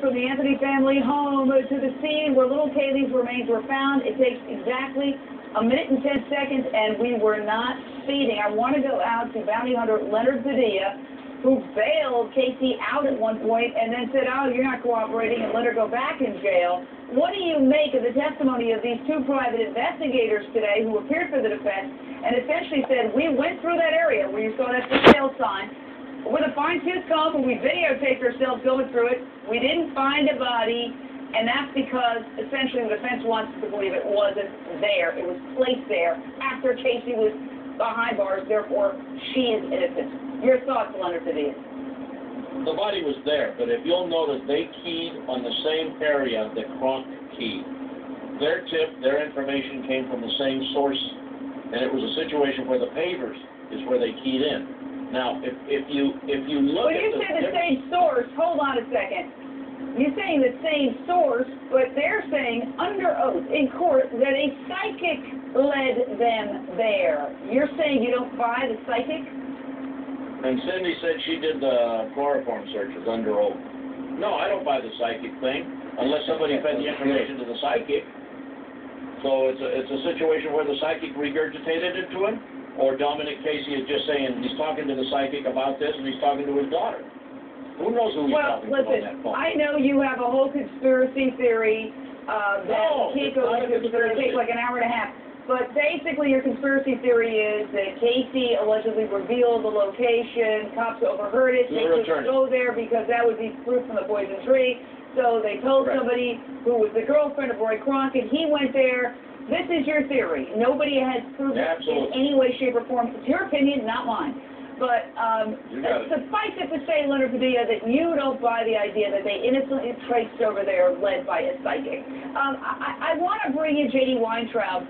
from the Anthony family home to the scene where little Caylee's remains were found. It takes exactly a minute and ten seconds, and we were not speeding. I want to go out to bounty hunter Leonard Padilla, who bailed Casey out at one point and then said, oh, you're not cooperating, and let her go back in jail. What do you make of the testimony of these two private investigators today who appeared for the defense and essentially said, we went through that area where you saw that for sale sign, with a fine-tooth comb, and we videotaped ourselves going through it. We didn't find a body, and that's because essentially the defense wants to believe it wasn't there. It was placed there after Casey was behind bars. Therefore, she is innocent. Your thoughts, Leonard Padilla? The body was there, but if you'll notice, they keyed on the same area that Kronk keyed. Their tip, their information came from the same source, and it was a situation where the pavers is where they keyed in. Now, if, if you, if you look at you the... say the same source, hold on a second. You're saying the same source, but they're saying under oath in court that a psychic led them there. You're saying you don't buy the psychic? And Cindy said she did the chloroform searches under oath. No, I don't buy the psychic thing, unless somebody fed the information to the psychic. So it's a, it's a situation where the psychic regurgitated it to him, or Dominic Casey is just saying he's talking to the psychic about this, and he's talking to his daughter. Who knows who he's Well, talking to on that listen, phone? I know you have a whole conspiracy theory uh, that No, can't go into. It's going to take like an hour and a half. But basically, your conspiracy theory is that Casey allegedly revealed the location. Cops overheard it. They couldn't go there because that would be proof from the poison tree. So they told Correct. somebody who was the girlfriend of Roy Kronk, and he went there. This is your theory. Nobody has proven it in any way, shape, or form. It's your opinion, not mine. But um, it. suffice it to say, Leonard Padilla, that you don't buy the idea that they innocently traced over there led by a psychic. Um, I, I want to bring in J.D. Weintraub.